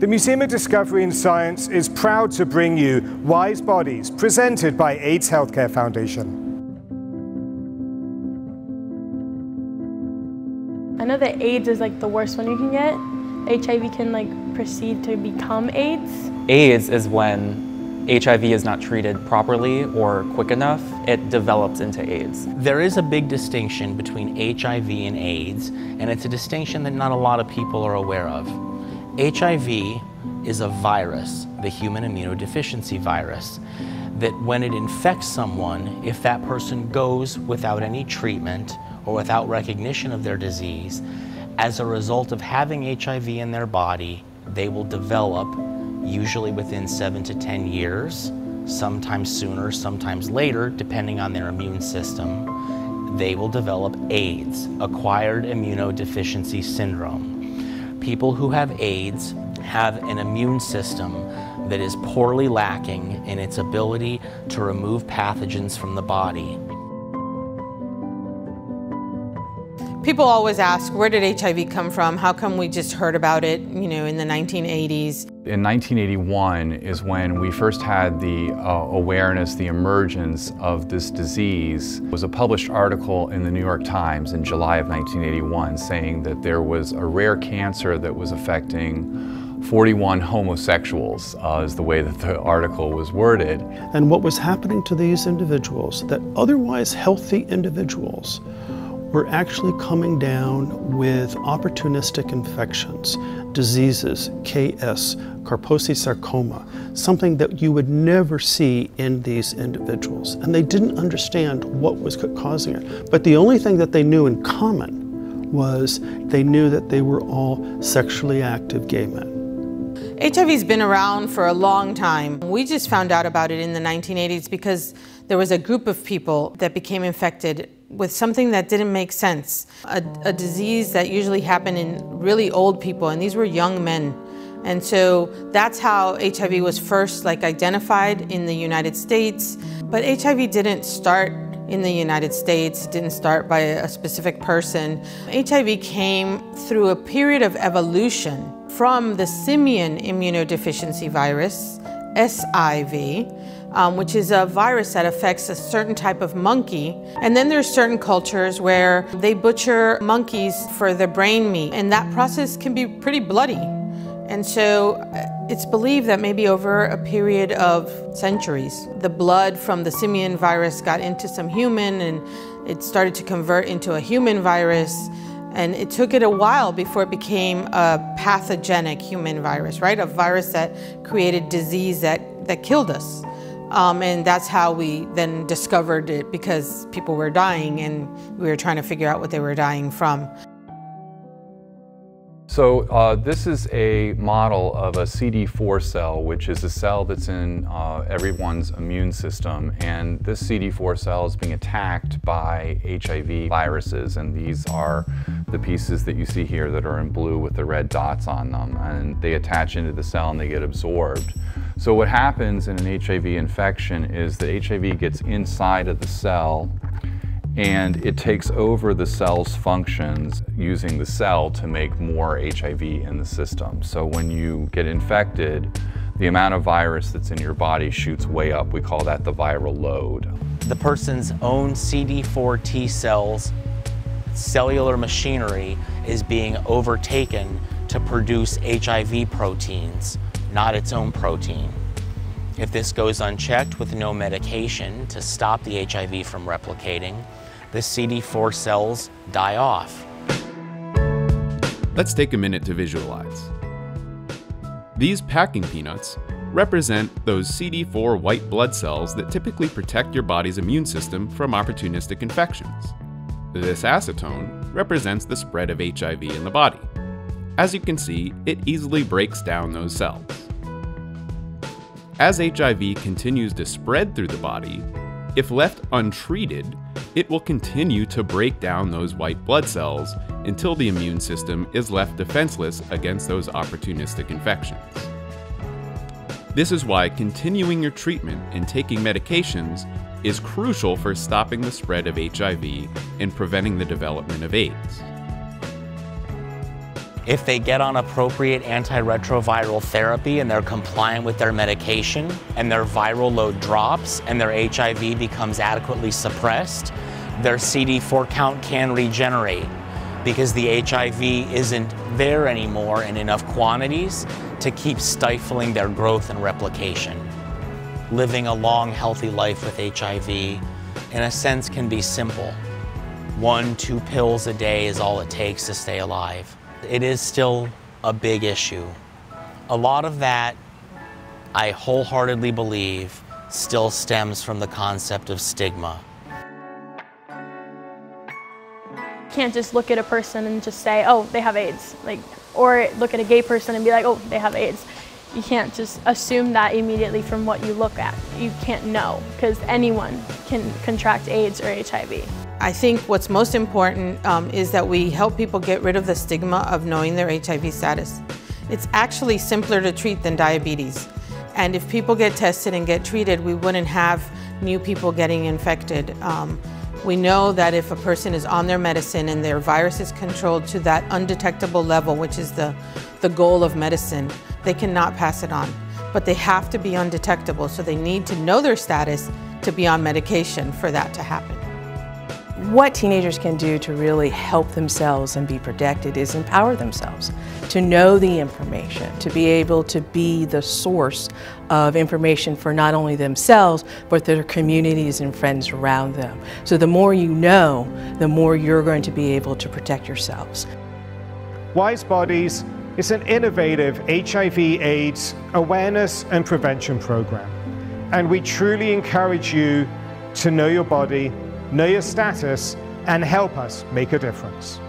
The Museum of Discovery and Science is proud to bring you Wise Bodies, presented by AIDS Healthcare Foundation. I know that AIDS is like the worst one you can get. HIV can like proceed to become AIDS. AIDS is when HIV is not treated properly or quick enough, it develops into AIDS. There is a big distinction between HIV and AIDS, and it's a distinction that not a lot of people are aware of. HIV is a virus, the human immunodeficiency virus, that when it infects someone, if that person goes without any treatment or without recognition of their disease, as a result of having HIV in their body, they will develop, usually within seven to 10 years, sometimes sooner, sometimes later, depending on their immune system, they will develop AIDS, acquired immunodeficiency syndrome. People who have AIDS have an immune system that is poorly lacking in its ability to remove pathogens from the body. People always ask, where did HIV come from? How come we just heard about it, you know, in the 1980s? In 1981 is when we first had the uh, awareness, the emergence of this disease. It was a published article in the New York Times in July of 1981 saying that there was a rare cancer that was affecting 41 homosexuals, uh, is the way that the article was worded. And what was happening to these individuals, that otherwise healthy individuals, were actually coming down with opportunistic infections, diseases, KS, Kaposi sarcoma, something that you would never see in these individuals. And they didn't understand what was causing it. But the only thing that they knew in common was they knew that they were all sexually active gay men. HIV's been around for a long time. We just found out about it in the 1980s because there was a group of people that became infected with something that didn't make sense. A, a, disease that usually happened in really old people, and these were young men. And so that's how HIV was first like identified in the United States. But HIV didn't start in the United States, it didn't start by a specific person. HIV came through a period of evolution from the simian immunodeficiency virus, SIV, um, which is a virus that affects a certain type of monkey. And then there's certain cultures where they butcher monkeys for their brain meat, and that process can be pretty bloody. And so uh, it's believed that maybe over a period of centuries, the blood from the simian virus got into some human and it started to convert into a human virus. And it took it a while before it became a pathogenic human virus, right? A virus that created disease that, that killed us. Um, and that's how we then discovered it because people were dying and we were trying to figure out what they were dying from. So uh, this is a model of a CD4 cell, which is a cell that's in uh, everyone's immune system. And this CD4 cell is being attacked by HIV viruses. And these are the pieces that you see here that are in blue with the red dots on them. And they attach into the cell and they get absorbed. So what happens in an HIV infection is that HIV gets inside of the cell and it takes over the cell's functions using the cell to make more HIV in the system. So when you get infected, the amount of virus that's in your body shoots way up. We call that the viral load. The person's own CD4 T cells, cellular machinery is being overtaken to produce HIV proteins not its own protein. If this goes unchecked with no medication to stop the HIV from replicating, the CD4 cells die off. Let's take a minute to visualize. These packing peanuts represent those CD4 white blood cells that typically protect your body's immune system from opportunistic infections. This acetone represents the spread of HIV in the body. As you can see, it easily breaks down those cells. As HIV continues to spread through the body, if left untreated, it will continue to break down those white blood cells until the immune system is left defenseless against those opportunistic infections. This is why continuing your treatment and taking medications is crucial for stopping the spread of HIV and preventing the development of AIDS. If they get on appropriate antiretroviral therapy and they're compliant with their medication and their viral load drops and their HIV becomes adequately suppressed, their CD4 count can regenerate because the HIV isn't there anymore in enough quantities to keep stifling their growth and replication. Living a long, healthy life with HIV, in a sense, can be simple. One, two pills a day is all it takes to stay alive. It is still a big issue. A lot of that, I wholeheartedly believe, still stems from the concept of stigma. You can't just look at a person and just say, oh, they have AIDS. Like, or look at a gay person and be like, oh, they have AIDS. You can't just assume that immediately from what you look at. You can't know because anyone can contract AIDS or HIV. I think what's most important um, is that we help people get rid of the stigma of knowing their HIV status. It's actually simpler to treat than diabetes. And if people get tested and get treated, we wouldn't have new people getting infected. Um, we know that if a person is on their medicine and their virus is controlled to that undetectable level, which is the, the goal of medicine, they cannot pass it on. But they have to be undetectable, so they need to know their status to be on medication for that to happen. What teenagers can do to really help themselves and be protected is empower themselves, to know the information, to be able to be the source of information for not only themselves, but their communities and friends around them. So the more you know, the more you're going to be able to protect yourselves. Wise Bodies is an innovative HIV AIDS awareness and prevention program. And we truly encourage you to know your body know your status, and help us make a difference.